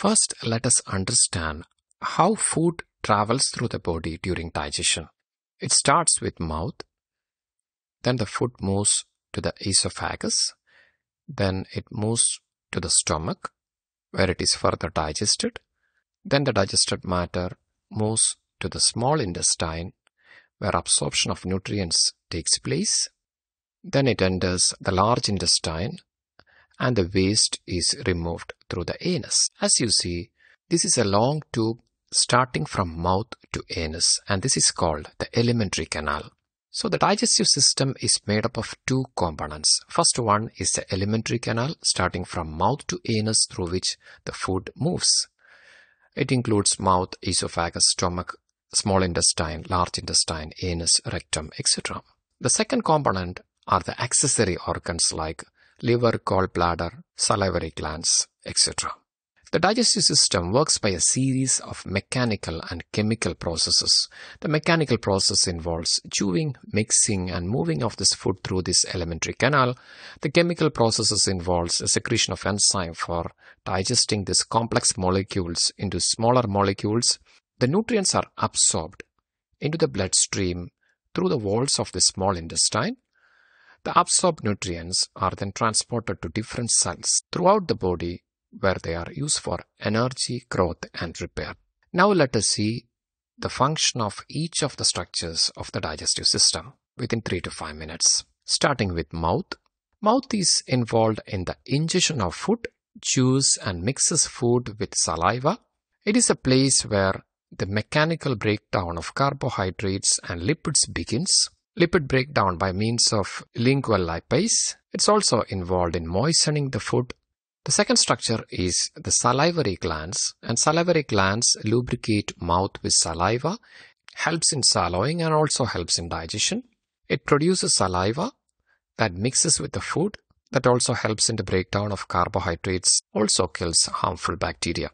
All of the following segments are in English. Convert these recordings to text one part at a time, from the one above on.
First, let us understand how food travels through the body during digestion. It starts with mouth, then the food moves to the esophagus, then it moves to the stomach where it is further digested. Then the digested matter moves to the small intestine where absorption of nutrients takes place. Then it enters the large intestine and the waste is removed through the anus. As you see, this is a long tube starting from mouth to anus and this is called the alimentary canal. So the digestive system is made up of two components. First one is the alimentary canal starting from mouth to anus through which the food moves. It includes mouth, esophagus, stomach, small intestine, large intestine, anus, rectum, etc. The second component are the accessory organs like liver, gallbladder, salivary glands, etc. The digestive system works by a series of mechanical and chemical processes. The mechanical process involves chewing, mixing and moving of this food through this alimentary canal. The chemical processes involves a secretion of enzyme for digesting these complex molecules into smaller molecules. The nutrients are absorbed into the bloodstream through the walls of the small intestine. The absorbed nutrients are then transported to different cells throughout the body where they are used for energy, growth and repair. Now let us see the function of each of the structures of the digestive system within 3 to 5 minutes. Starting with mouth. Mouth is involved in the ingestion of food, chews and mixes food with saliva. It is a place where the mechanical breakdown of carbohydrates and lipids begins. Lipid breakdown by means of lingual lipase. It's also involved in moistening the food the second structure is the salivary glands and salivary glands lubricate mouth with saliva, helps in swallowing and also helps in digestion. It produces saliva that mixes with the food that also helps in the breakdown of carbohydrates, also kills harmful bacteria.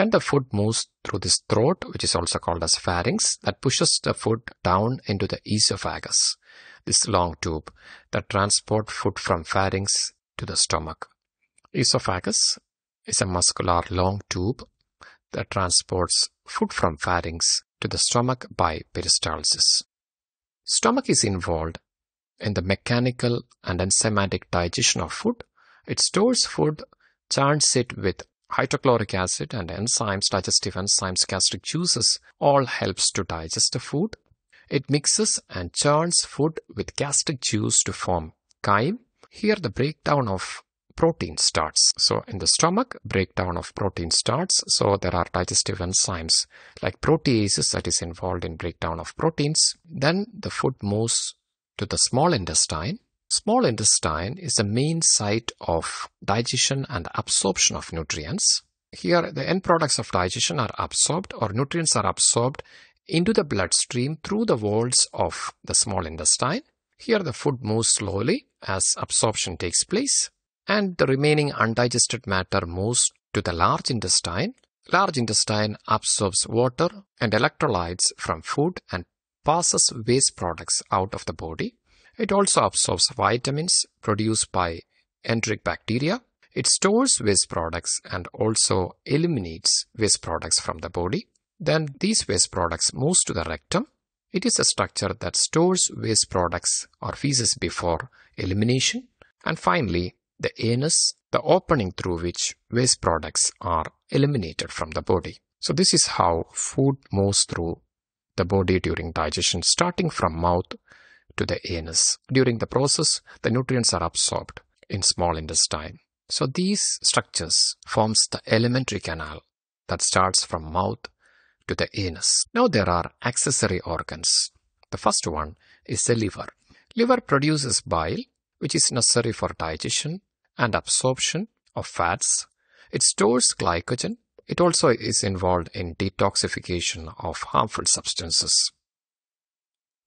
Then the food moves through this throat, which is also called as pharynx, that pushes the food down into the esophagus, this long tube that transport food from pharynx to the stomach. Esophagus is a muscular long tube that transports food from pharynx to the stomach by peristalsis. Stomach is involved in the mechanical and enzymatic digestion of food. It stores food, churns it with hydrochloric acid and enzymes, digestive enzymes, gastric juices, all helps to digest the food. It mixes and churns food with gastric juice to form chyme. Here the breakdown of protein starts. So in the stomach, breakdown of protein starts. So there are digestive enzymes like proteases that is involved in breakdown of proteins. Then the food moves to the small intestine. Small intestine is the main site of digestion and absorption of nutrients. Here the end products of digestion are absorbed or nutrients are absorbed into the bloodstream through the walls of the small intestine. Here the food moves slowly as absorption takes place and the remaining undigested matter moves to the large intestine. Large intestine absorbs water and electrolytes from food and passes waste products out of the body. It also absorbs vitamins produced by enteric bacteria. It stores waste products and also eliminates waste products from the body. Then these waste products moves to the rectum. It is a structure that stores waste products or feces before elimination. And finally, the anus, the opening through which waste products are eliminated from the body. So this is how food moves through the body during digestion, starting from mouth to the anus. During the process, the nutrients are absorbed in small intestine. So these structures forms the alimentary canal that starts from mouth to the anus. Now there are accessory organs. The first one is the liver. Liver produces bile, which is necessary for digestion and absorption of fats. It stores glycogen. It also is involved in detoxification of harmful substances.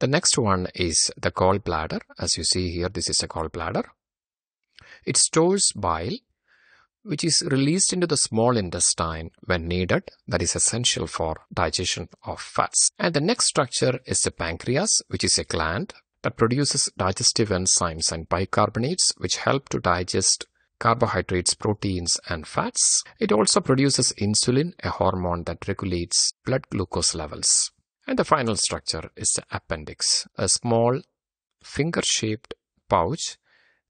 The next one is the gallbladder. As you see here, this is a gallbladder. It stores bile, which is released into the small intestine when needed. That is essential for digestion of fats. And the next structure is the pancreas, which is a gland that produces digestive enzymes and bicarbonates which help to digest carbohydrates, proteins, and fats. It also produces insulin, a hormone that regulates blood glucose levels. And the final structure is the appendix, a small finger shaped pouch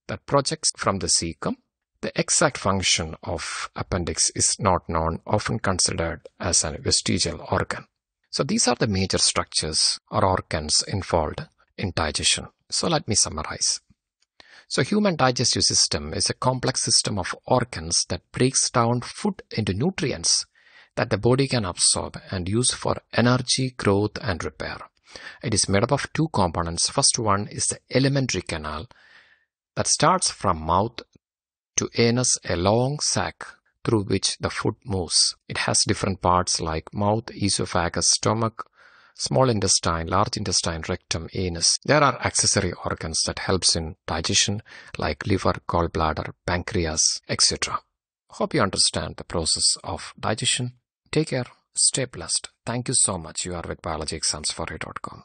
that projects from the cecum. The exact function of appendix is not known, often considered as a vestigial organ. So these are the major structures or organs involved in digestion. So let me summarize. So human digestive system is a complex system of organs that breaks down food into nutrients that the body can absorb and use for energy, growth and repair. It is made up of two components. First one is the alimentary canal that starts from mouth to anus, a long sac through which the food moves. It has different parts like mouth, esophagus, stomach, small intestine, large intestine, rectum, anus. There are accessory organs that helps in digestion like liver, gallbladder, pancreas, etc. Hope you understand the process of digestion. Take care. Stay blessed. Thank you so much. You are with biologyexamsforyou.com.